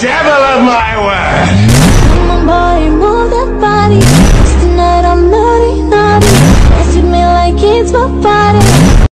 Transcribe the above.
devil of my word! Tonight I'm naughty, naughty Dance me like it's my body.